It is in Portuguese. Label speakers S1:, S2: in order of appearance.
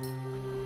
S1: Música